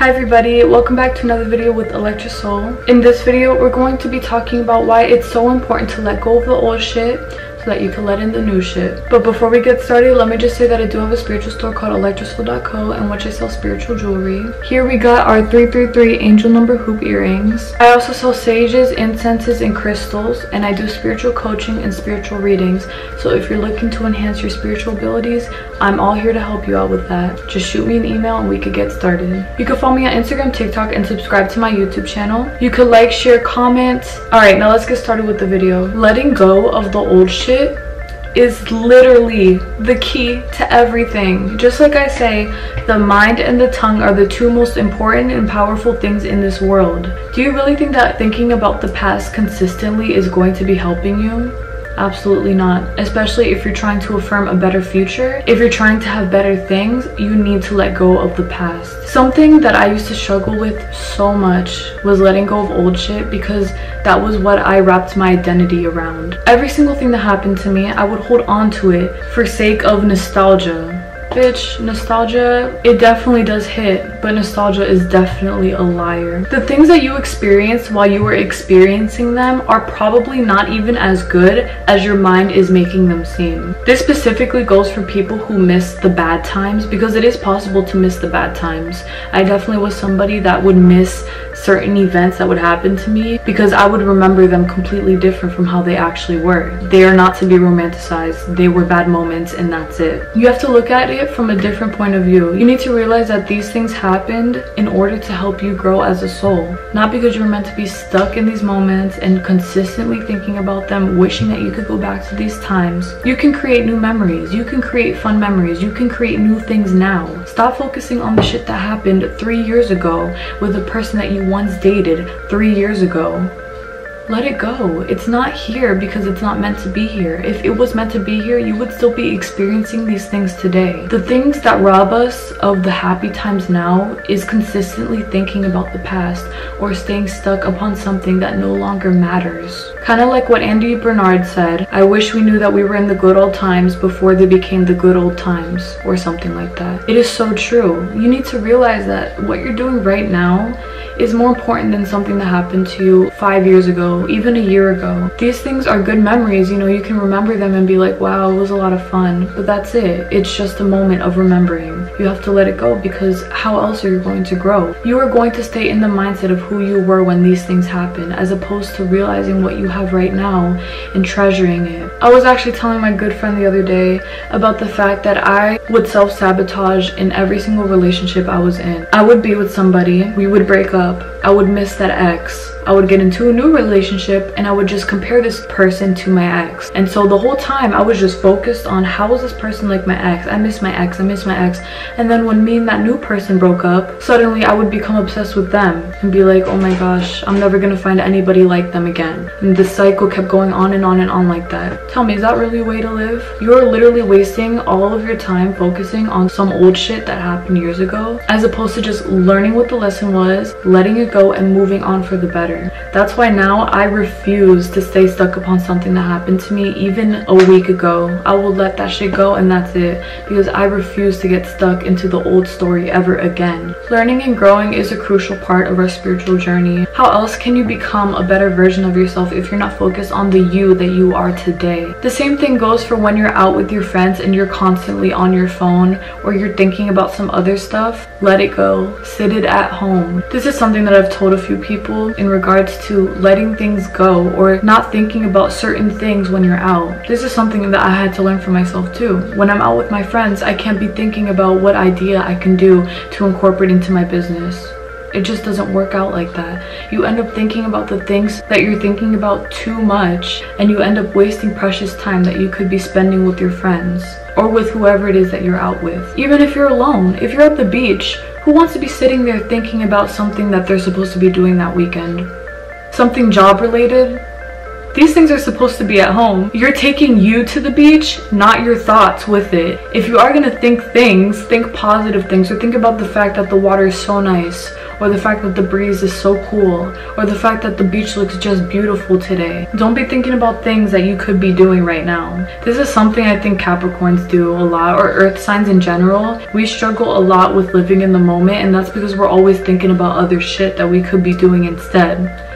Hi everybody, welcome back to another video with Electra Soul. In this video, we're going to be talking about why it's so important to let go of the old shit so that you can let in the new shit. But before we get started, let me just say that I do have a spiritual store called electrasoul.co in which I sell spiritual jewelry. Here we got our 333 angel number hoop earrings. I also sell sages, incenses, and crystals, and I do spiritual coaching and spiritual readings. So if you're looking to enhance your spiritual abilities, I'm all here to help you out with that. Just shoot me an email and we could get started. You can follow me on Instagram, TikTok, and subscribe to my YouTube channel. You could like, share, comment. Alright, now let's get started with the video. Letting go of the old shit is literally the key to everything. Just like I say, the mind and the tongue are the two most important and powerful things in this world. Do you really think that thinking about the past consistently is going to be helping you? Absolutely not. Especially if you're trying to affirm a better future. If you're trying to have better things, you need to let go of the past. Something that I used to struggle with so much was letting go of old shit because that was what I wrapped my identity around. Every single thing that happened to me, I would hold on to it for sake of nostalgia Bitch, nostalgia, it definitely does hit, but nostalgia is definitely a liar. The things that you experienced while you were experiencing them are probably not even as good as your mind is making them seem. This specifically goes for people who miss the bad times because it is possible to miss the bad times. I definitely was somebody that would miss certain events that would happen to me because I would remember them completely different from how they actually were. They are not to be romanticized. They were bad moments and that's it. You have to look at it from a different point of view. You need to realize that these things happened in order to help you grow as a soul. Not because you were meant to be stuck in these moments and consistently thinking about them, wishing that you could go back to these times. You can create new memories. You can create fun memories. You can create new things now. Stop focusing on the shit that happened three years ago with a person that you once dated three years ago let it go. It's not here because it's not meant to be here. If it was meant to be here, you would still be experiencing these things today. The things that rob us of the happy times now is consistently thinking about the past or staying stuck upon something that no longer matters. Kind of like what Andy Bernard said, I wish we knew that we were in the good old times before they became the good old times or something like that. It is so true. You need to realize that what you're doing right now is more important than something that happened to you five years ago, even a year ago. These things are good memories, you know, you can remember them and be like, wow, it was a lot of fun, but that's it. It's just a moment of remembering. You have to let it go because how else are you going to grow? You are going to stay in the mindset of who you were when these things happen, as opposed to realizing what you have right now and treasuring it. I was actually telling my good friend the other day about the fact that I would self-sabotage in every single relationship I was in. I would be with somebody, we would break up, I would miss that ex. I would get into a new relationship and I would just compare this person to my ex. And so the whole time I was just focused on how is this person like my ex? I miss my ex, I miss my ex. And then when me and that new person broke up, suddenly I would become obsessed with them and be like, oh my gosh, I'm never gonna find anybody like them again. And the cycle kept going on and on and on like that. Tell me, is that really a way to live? You're literally wasting all of your time focusing on some old shit that happened years ago as opposed to just learning what the lesson was, letting it go and moving on for the better. That's why now I refuse to stay stuck upon something that happened to me even a week ago. I will let that shit go and that's it because I refuse to get stuck into the old story ever again. Learning and growing is a crucial part of our spiritual journey. How else can you become a better version of yourself if you're not focused on the you that you are today? The same thing goes for when you're out with your friends and you're constantly on your phone or you're thinking about some other stuff. Let it go. Sit it at home. This is something that I've told a few people in regards to letting things go or not thinking about certain things when you're out. This is something that I had to learn for myself too. When I'm out with my friends, I can't be thinking about what idea I can do to incorporate into my business. It just doesn't work out like that. You end up thinking about the things that you're thinking about too much and you end up wasting precious time that you could be spending with your friends or with whoever it is that you're out with. Even if you're alone, if you're at the beach, who wants to be sitting there thinking about something that they're supposed to be doing that weekend? Something job related? These things are supposed to be at home. You're taking you to the beach, not your thoughts with it. If you are gonna think things, think positive things, or think about the fact that the water is so nice, or the fact that the breeze is so cool, or the fact that the beach looks just beautiful today. Don't be thinking about things that you could be doing right now. This is something I think Capricorns do a lot, or earth signs in general. We struggle a lot with living in the moment, and that's because we're always thinking about other shit that we could be doing instead.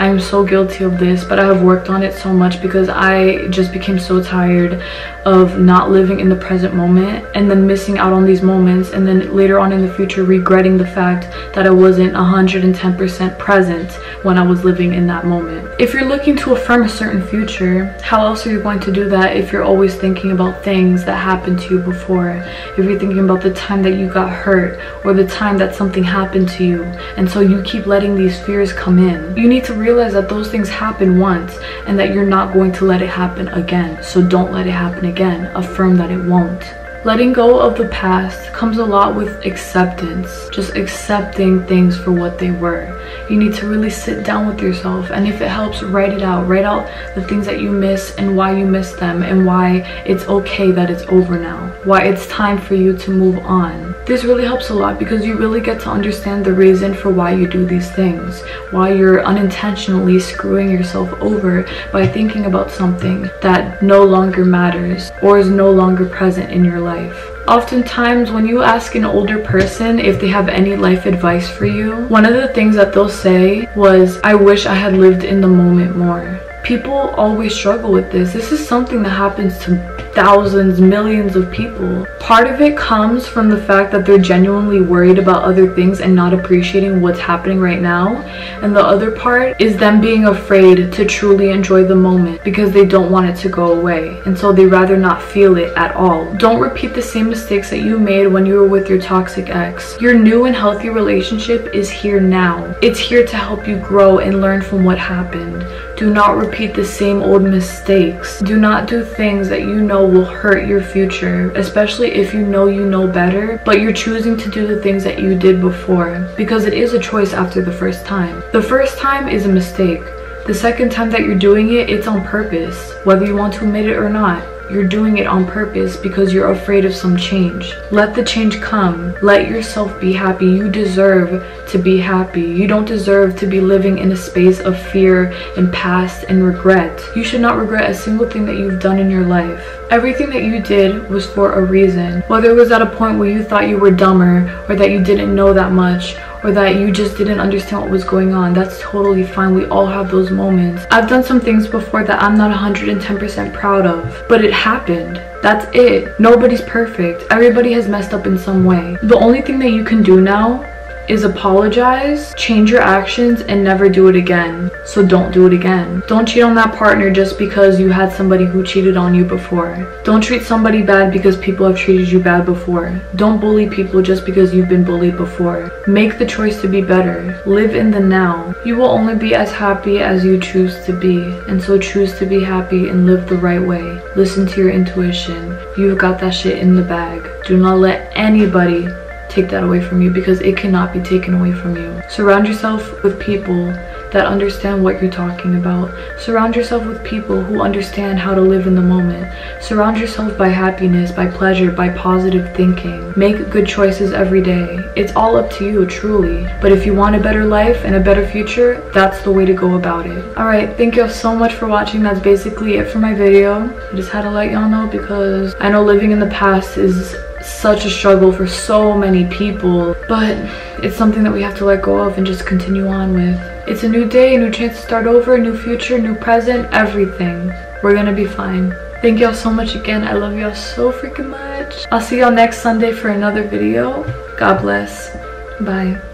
I am so guilty of this, but I have worked on it so much because I just became so tired of not living in the present moment and then missing out on these moments and then later on in the future regretting the fact that I wasn't 110% present when I was living in that moment. If you're looking to affirm a certain future, how else are you going to do that if you're always thinking about things that happened to you before? If you're thinking about the time that you got hurt or the time that something happened to you and so you keep letting these fears come in. You need to realize that those things happen once and that you're not going to let it happen again. So don't let it happen again. Affirm that it won't. Letting go of the past comes a lot with acceptance, just accepting things for what they were. You need to really sit down with yourself and if it helps, write it out. Write out the things that you miss and why you miss them and why it's okay that it's over now. Why it's time for you to move on. This really helps a lot because you really get to understand the reason for why you do these things. Why you're unintentionally screwing yourself over by thinking about something that no longer matters or is no longer present in your life life. Oftentimes, when you ask an older person if they have any life advice for you, one of the things that they'll say was, I wish I had lived in the moment more. People always struggle with this. This is something that happens to thousands, millions of people. Part of it comes from the fact that they're genuinely worried about other things and not appreciating what's happening right now. And the other part is them being afraid to truly enjoy the moment because they don't want it to go away. And so they rather not feel it at all. Don't repeat the same mistakes that you made when you were with your toxic ex. Your new and healthy relationship is here now. It's here to help you grow and learn from what happened. Do not repeat the same old mistakes. Do not do things that you know will hurt your future, especially if you know you know better, but you're choosing to do the things that you did before because it is a choice after the first time. The first time is a mistake. The second time that you're doing it, it's on purpose, whether you want to admit it or not. You're doing it on purpose because you're afraid of some change. Let the change come. Let yourself be happy. You deserve to be happy. You don't deserve to be living in a space of fear and past and regret. You should not regret a single thing that you've done in your life. Everything that you did was for a reason. Whether it was at a point where you thought you were dumber or that you didn't know that much or that you just didn't understand what was going on. That's totally fine. We all have those moments. I've done some things before that I'm not 110% proud of, but it happened. That's it. Nobody's perfect. Everybody has messed up in some way. The only thing that you can do now is apologize, change your actions, and never do it again. So don't do it again. Don't cheat on that partner just because you had somebody who cheated on you before. Don't treat somebody bad because people have treated you bad before. Don't bully people just because you've been bullied before. Make the choice to be better. Live in the now. You will only be as happy as you choose to be. And so choose to be happy and live the right way. Listen to your intuition. You've got that shit in the bag. Do not let anybody take that away from you because it cannot be taken away from you. Surround yourself with people that understand what you're talking about. Surround yourself with people who understand how to live in the moment. Surround yourself by happiness, by pleasure, by positive thinking. Make good choices every day. It's all up to you, truly. But if you want a better life and a better future, that's the way to go about it. Alright, thank you all so much for watching. That's basically it for my video. I just had to let y'all know because I know living in the past is such a struggle for so many people, but it's something that we have to let go of and just continue on with. It's a new day, a new chance to start over, a new future, new present, everything. We're gonna be fine. Thank y'all so much again. I love y'all so freaking much. I'll see y'all next Sunday for another video. God bless. Bye.